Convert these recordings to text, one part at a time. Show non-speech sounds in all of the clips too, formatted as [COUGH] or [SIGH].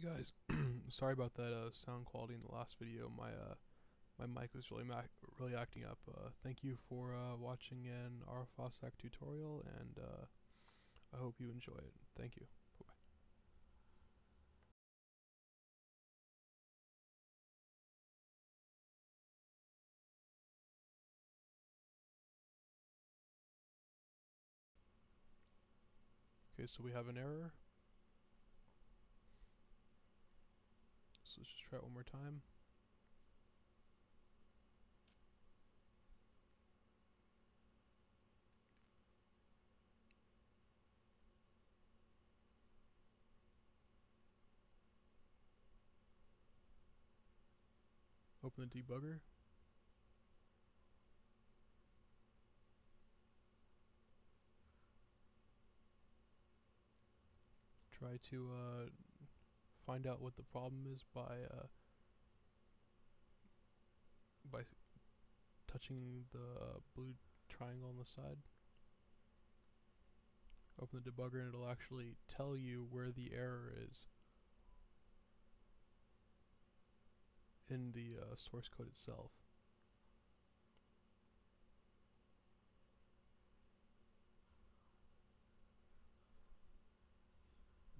Hey guys, [CLEARS THROAT] sorry about that uh, sound quality in the last video. My uh, my mic was really really acting up. Uh, thank you for uh, watching an rfausak tutorial, and uh, I hope you enjoy it. Thank you. Bye. Okay, so we have an error. Let's just try it one more time. Open the debugger. Try to uh, find out what the problem is by uh, by touching the blue triangle on the side. Open the debugger and it'll actually tell you where the error is in the uh, source code itself.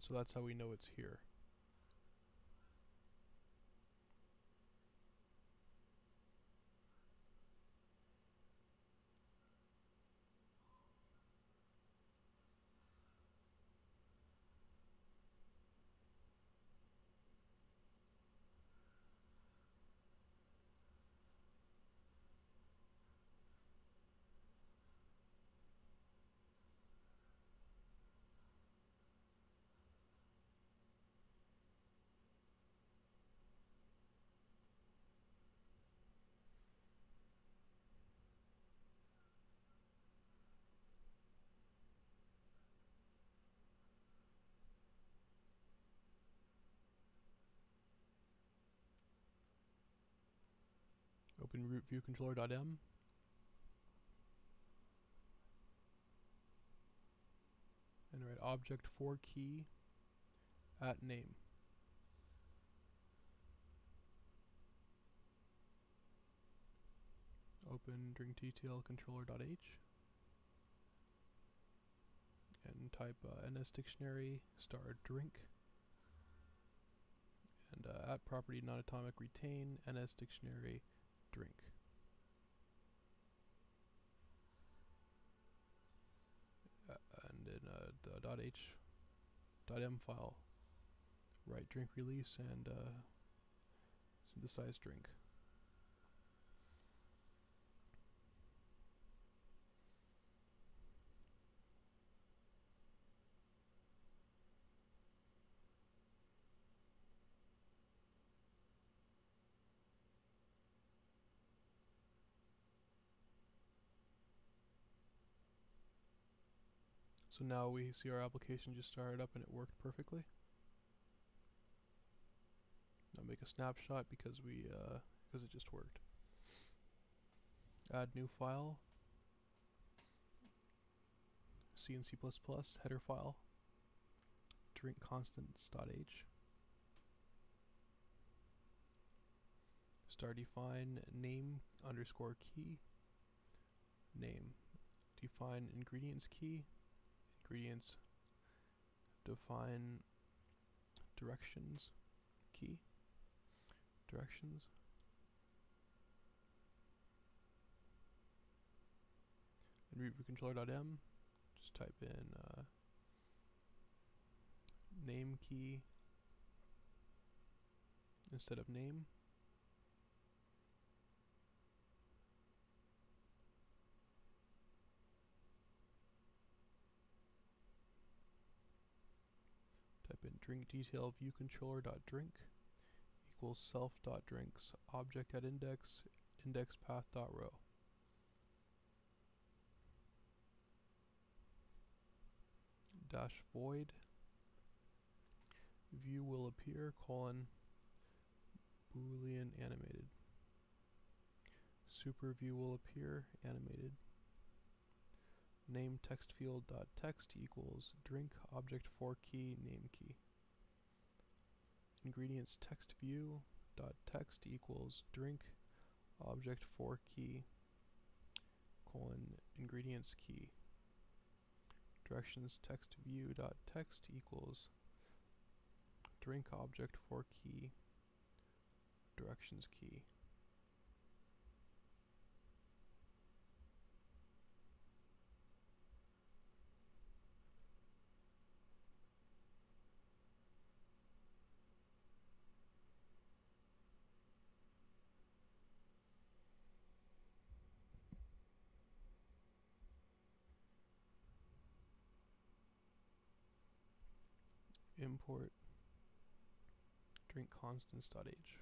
So that's how we know it's here. Open root view controller.m. And write object for key at name. Open drink drinkdetail controller.h and type uh, ns dictionary star drink and uh, at property non-atomic retain ns dictionary drink. Uh, and in uh, the .h .m file, write drink release and uh, synthesize drink. So now we see our application just started up and it worked perfectly. Now make a snapshot because we uh, because it just worked. Add new file. C and C++ header file. Drink constants.h. Star define name underscore key. Name. Define ingredients key ingredients, define directions. Key, directions, and root controller.m, just type in uh, name key instead of name. In drink detail view controller dot drink equals self dot drinks object at index index path dot row. Dash void view will appear colon boolean animated. Super view will appear animated name text field dot text equals drink object for key name key. Ingredients text view dot text equals drink object for key colon ingredients key. Directions text view dot text equals drink object for key directions key import drink constants.h.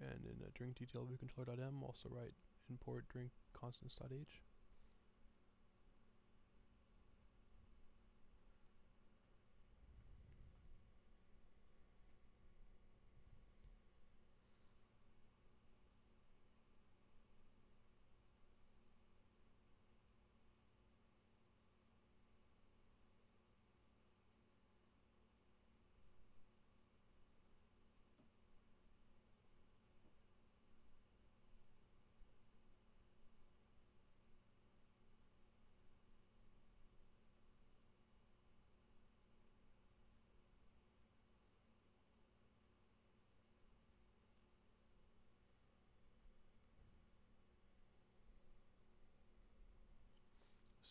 And in a drink detail view controller.m also write import drink constants.h.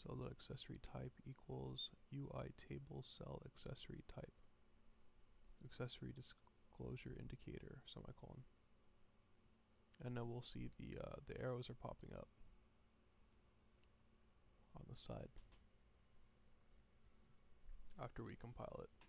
The accessory type equals UI table cell accessory type. Accessory disclosure indicator semicolon. And now we'll see the uh, the arrows are popping up on the side after we compile it.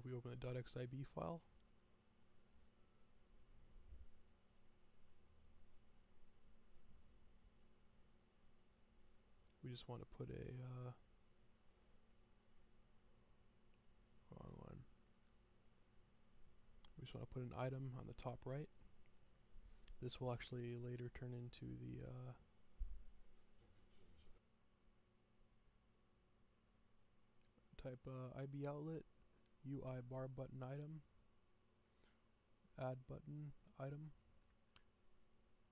If we open the .xib file, we just want to put a uh, wrong one. We just want to put an item on the top right. This will actually later turn into the uh, type uh, IB outlet UI bar button item, add button item.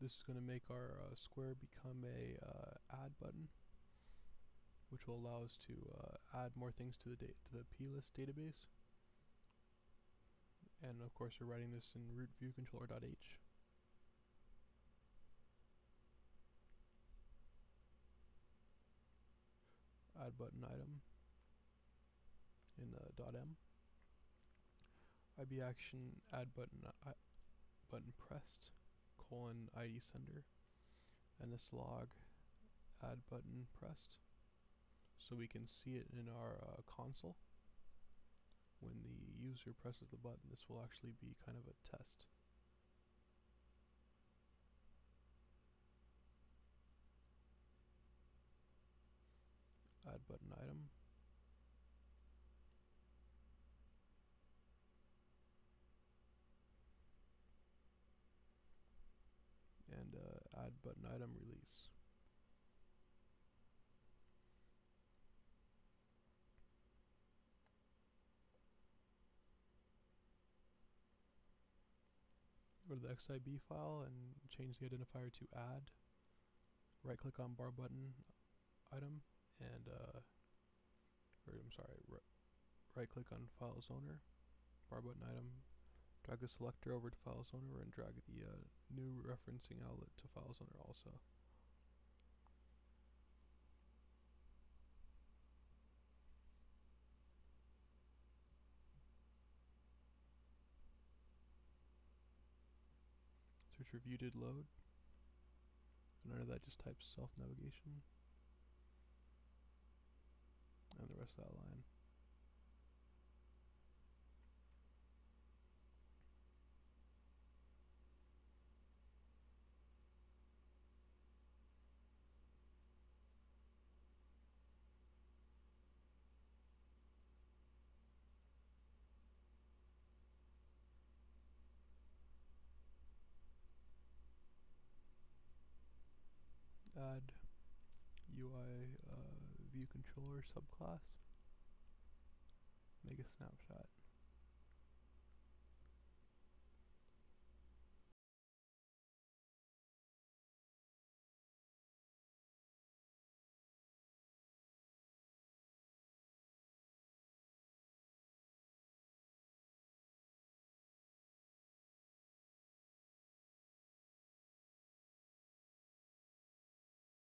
This is going to make our uh, square become a uh, add button, which will allow us to uh, add more things to the to the plist database. And of course, we're writing this in root view controller.h. Add button item in the .m. IB action add button uh, button pressed colon ID sender and this log add button pressed so we can see it in our uh, console. When the user presses the button this will actually be kind of a test. Add button item and uh, add button item release. Go to the XIB file and change the identifier to add. Right click on bar button item and, uh, or I'm sorry, right click on files owner, bar button item, drag the selector over to files owner and drag the uh, new referencing outlet to files owner also. Search review did load. And under that just type self navigation. And the rest of that line. add UI uh, view controller subclass. Make a snapshot.